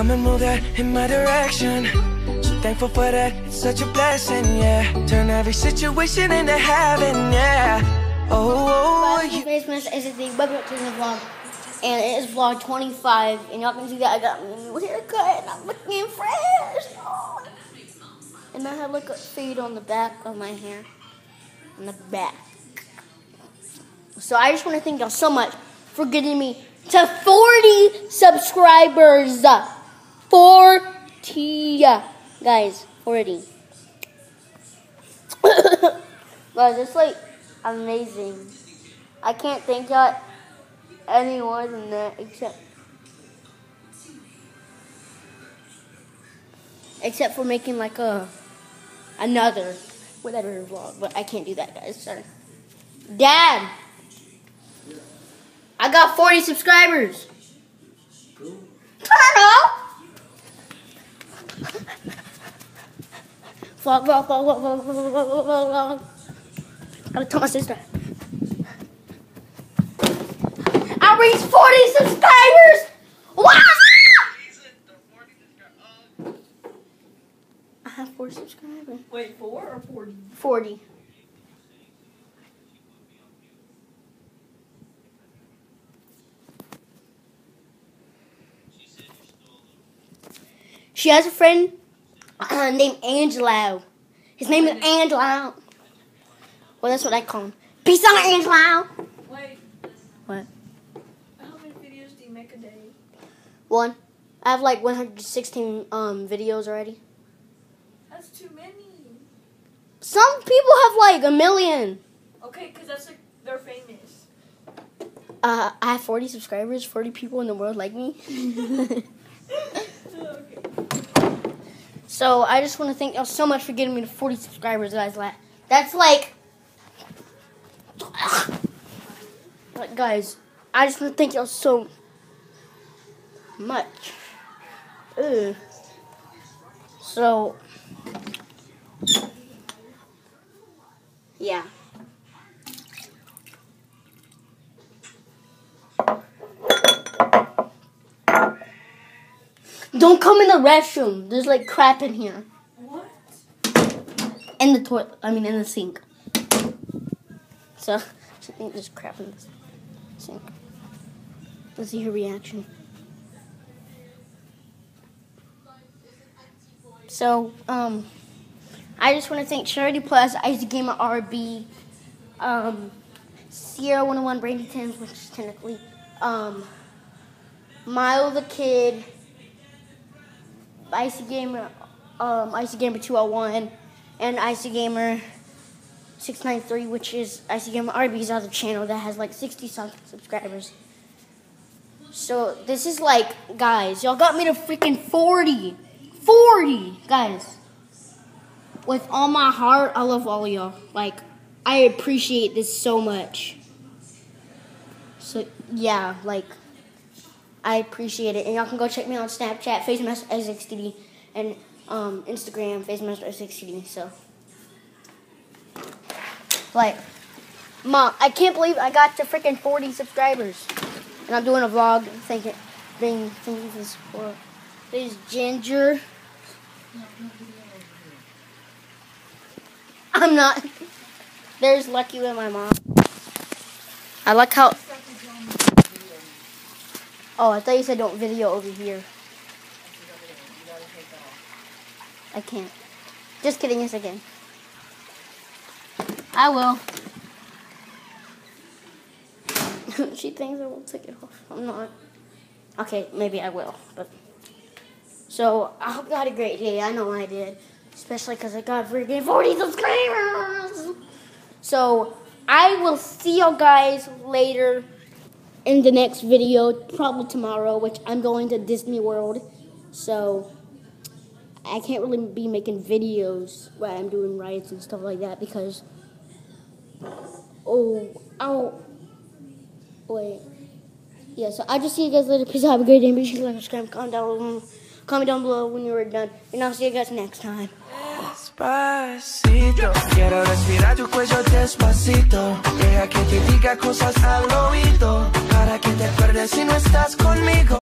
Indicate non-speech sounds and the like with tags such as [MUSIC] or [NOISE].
come and move that in my direction. So thankful for that, it's such a blessing, yeah. Turn every situation into heaven, yeah. Oh, oh, oh you. Christmas is a thing. Welcome to the vlog. And it is vlog 25. And y'all can see that I got my new haircut and I'm looking fresh. Oh. And I have like a fade on the back of my hair. On the back. So I just want to thank y'all so much for getting me to 40 subscribers. 40. Guys, 40. [COUGHS] Guys, it's like amazing. I can't thank y'all any more than that, except except for making like a another whatever vlog. But I can't do that, guys. Sorry. Dad, I got 40 subscribers. Turn off. Vlog, vlog, vlog, vlog, vlog, vlog, vlog, vlog, vlog. Gotta tell my sister. I reached 40 subscribers! Wow! I have four subscribers. Wait, four or forty? 40. She has a friend named Angelo. His name is Angelo. Well, that's what I call him. Peace out, Angelo. Wait, What? how many videos do you make a day? One. I have like 116 um, videos already. That's too many. Some people have like a million. Okay, because that's like, they're famous. Uh, I have 40 subscribers. 40 people in the world like me. [LAUGHS] [LAUGHS] so I just want to thank y'all so much for getting me to 40 subscribers, guys. That's like, guys. I just want to thank y'all so much. So, yeah. Don't come in the restroom. There's like crap in here. What? In the toilet. I mean, in the sink. So, I [LAUGHS] think there's crap in this sink. Let's see her reaction. So, um, I just want to thank Charity Plus, Icy Gamer RB, um, Sierra 101 Brandy Tins, which is technically, um, Mile the Kid, Icy Gamer, um, Icy Gamer 201, and Icy Gamer 693, which is Icy Gamer RB's other channel that has like 60 something subscribers. So this is like, guys, y'all got me to freaking 40. 40, guys. With all my heart, I love all y'all. Like, I appreciate this so much. So yeah, like. I appreciate it. And y'all can go check me on Snapchat, FaceMasterSXTD, and um, Instagram, FaceMasterSXTD. So, like, Mom, I can't believe I got to freaking 40 subscribers. And I'm doing a vlog. Thank it. Thank, thank you for the support. There's Ginger. I'm not. [LAUGHS] There's Lucky with my mom. I like how. Oh, I thought you said don't video over here. I can't. Just kidding, yes I can. I will. [LAUGHS] she thinks I won't take it off. I'm not. Okay, maybe I will, but. So, I hope you had a great day. I know I did. Especially because I got freaking 40 subscribers. So, I will see y'all guys later in the next video, probably tomorrow, which I'm going to Disney World. So I can't really be making videos while I'm doing rides and stuff like that because oh oh wait. Yeah, so I'll just see you guys later. Please have a great day. Be sure to like, subscribe, comment down below, comment down below when you're done. And I'll see you guys next time. Quiero respirar tu cuello despacito. Deja que te diga cosas al oído. Para que te acuerdes si no estás conmigo.